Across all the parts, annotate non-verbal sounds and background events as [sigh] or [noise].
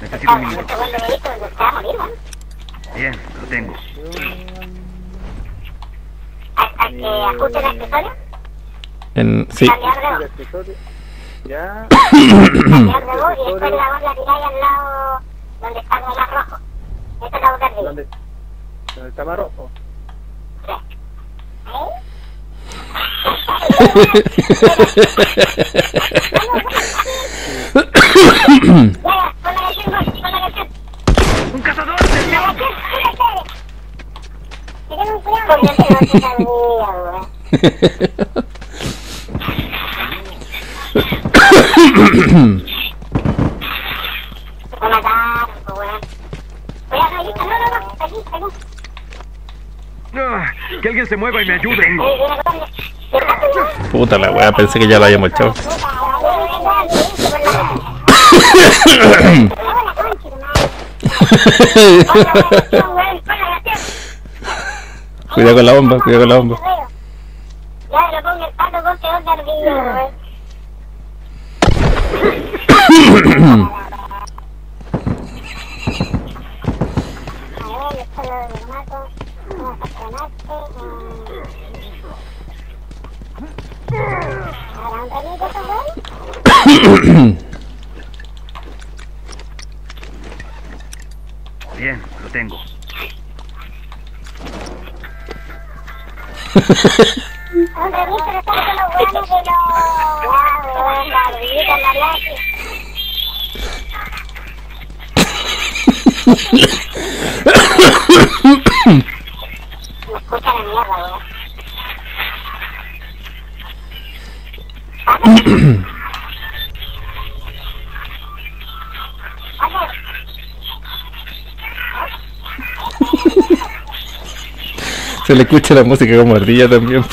Necesito un minuto. Bien, lo tengo. Hasta que ajuste el accesorio, En, sí. cambiar de El voz. accesorio. Ya. Cambiar de voz y después la voz la tiráis al lado donde está el más rojo. Esta es la perdida. ¿Dónde, dónde está más rojo? Ya, ya, pon la canción, pon la canción. ¡Un cazador! Que alguien se mueva y me ayude. Puta la weá, pensé que ya lo habíamos echado. Cuidado con la bomba, cuidado con la bomba. En la lache. Me escucha la mierda, Se le escucha la música como ardilla también.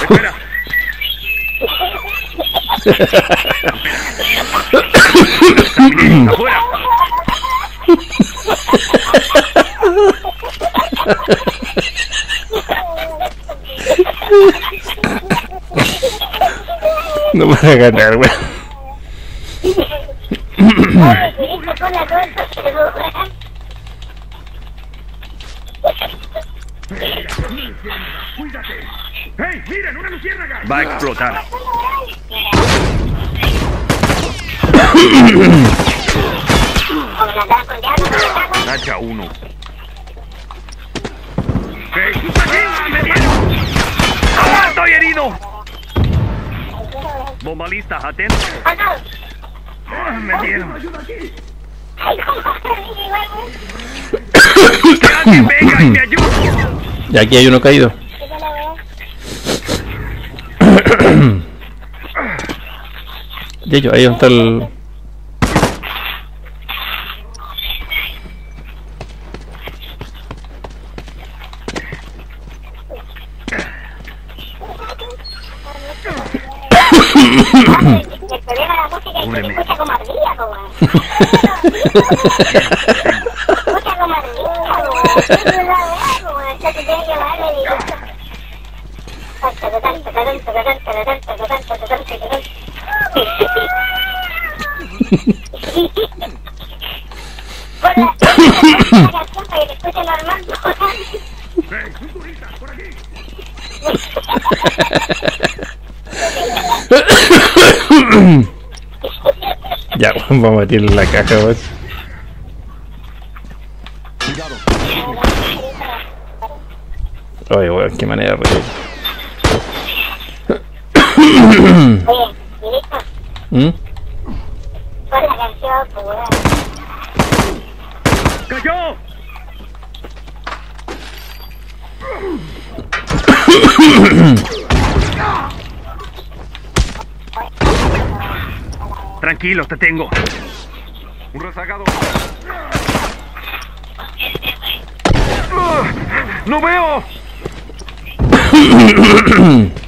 No van a ganar, weón. Weón. ¡Hey, miren, una luciérnaga! Va a explotar. Hacha uno. ¡Ah, estoy herido! Bomba lista, atento. ¡Oh. Y aquí hay uno caído. [coughs] Y ellos, ahí está el. [coughs] [coughs] El Ya, vamos a tirar la caja. Oye, weón, qué manera reír. Oye, ¿y listo? ¿Mm? Pon la canción, po, weón. ¡Cayó! Tranquilo, te tengo. Un rezagado. ¡No veo! [coughs]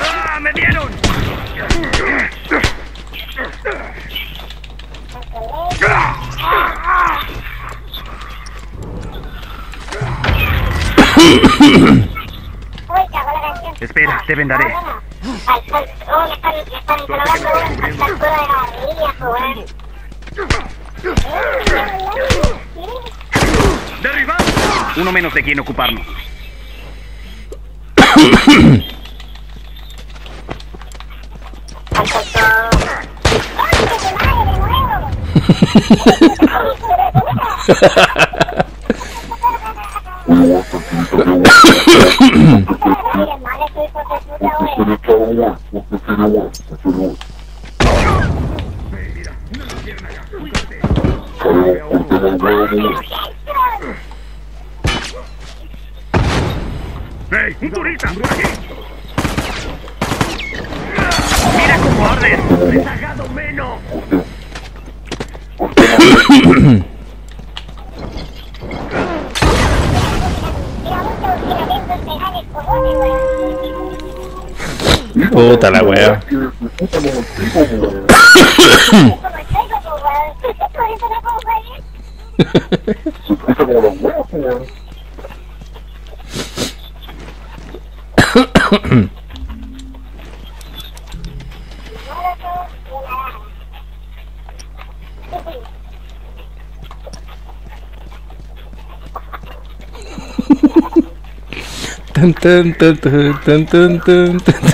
¡Ah! ¡Me dieron! Uy, cagó la canción. Espera, te vendaré. Ah, bueno. Al sol, oh, me está están interrogando a esta altura de la guerrilla, pues, weón. ¡Derribado! Uno menos de quien ocuparnos. [laughs] ¡Ey! ¡Un turista! ¡Por aquí! ¡Mira cómo menos! Puta la wea. Tan, tan, tan, tan, tan, tan, tan, tan,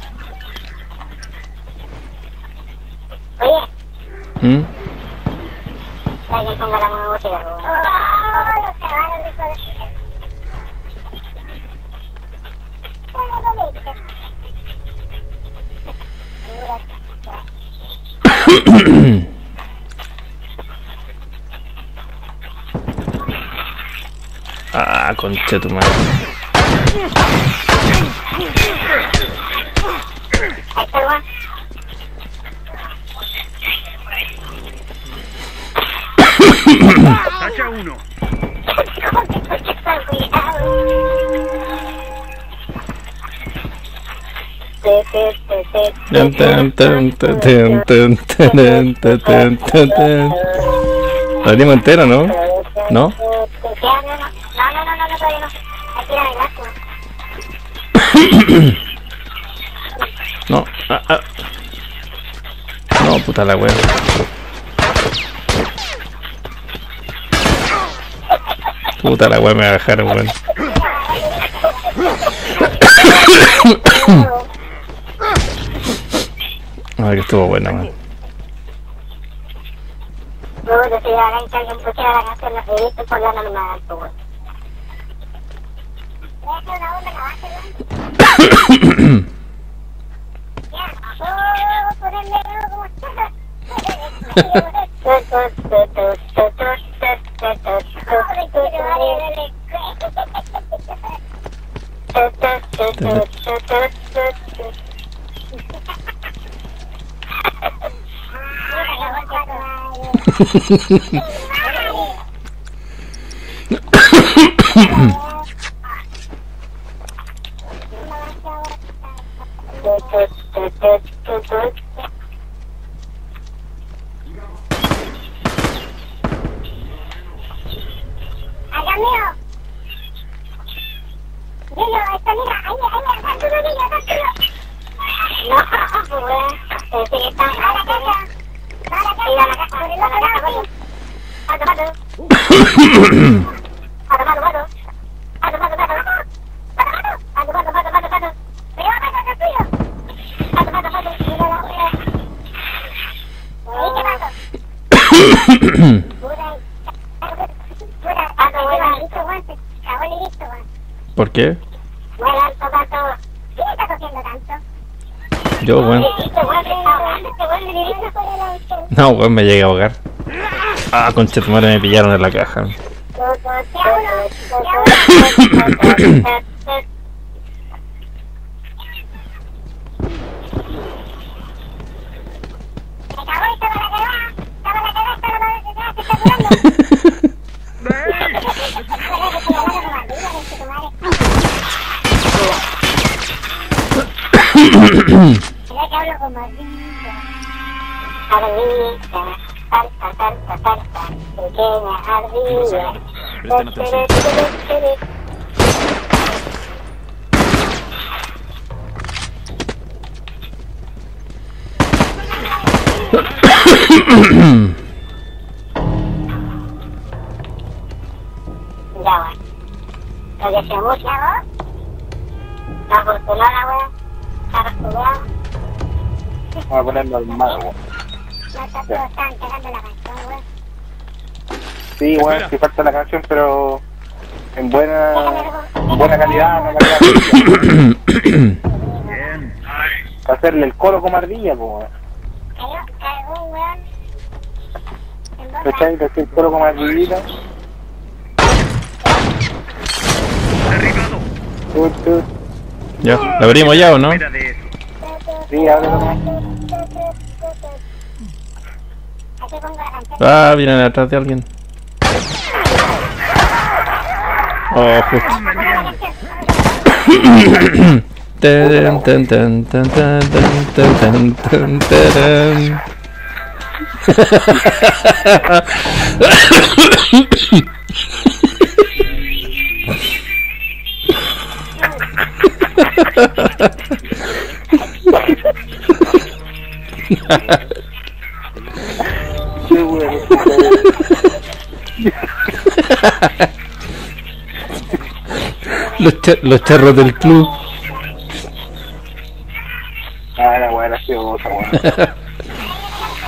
[coughs] Ah, concha tu madre. [coughs] La dimos entera, ¿no? ¿No? No, ah, ah. No, no, no, no, no, no, puta la hueva. Puta la hueva me bajaron, weón. Ah, que estuvo buena, man. No, yo sí, hagan que alguien pusiera la canción de Fidito por la nominada al fútbol. Adam, meu! Por el auto. No, weón, me llegué a ahogar. Ah, concha tu me pillaron en la caja. [coughs] tanta, tanta, tanta, pequeña ardilla. Ya. Lo que se mucha la afortunada, weón. Voy a ponerlo al mar, weón. No está todo, están pegando la canción, weón. Sí, weón, sí falta la canción, pero en buena, en buena calidad, una calidad Bien. para hacerle el coro como ardilla, pues, weón. Un weón. ¿Cachai? Hacía el coro como ardillita. Ya, ¿la abrimos ya o no? Espera de eso. Sí, ahora Ah, vienen atrás de alguien. Oh, justo. Ten, ten, ten, ten, ten, ten, ten, los charros del club. Ah, la buena, sí, otra buena.